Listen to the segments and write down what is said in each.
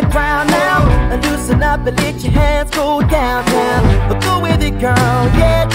the ground now. Loosen up and let your hands go down, down. Go with it, girl. Yeah,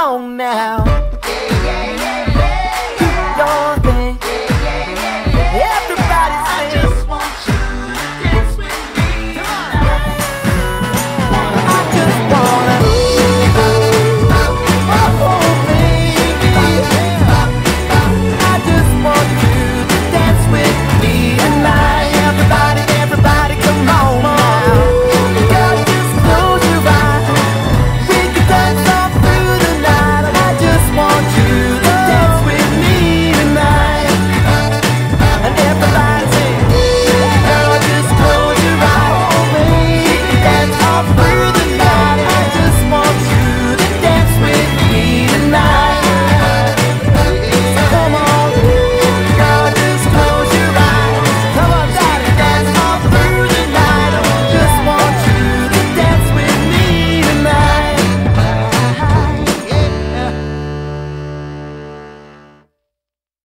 on now.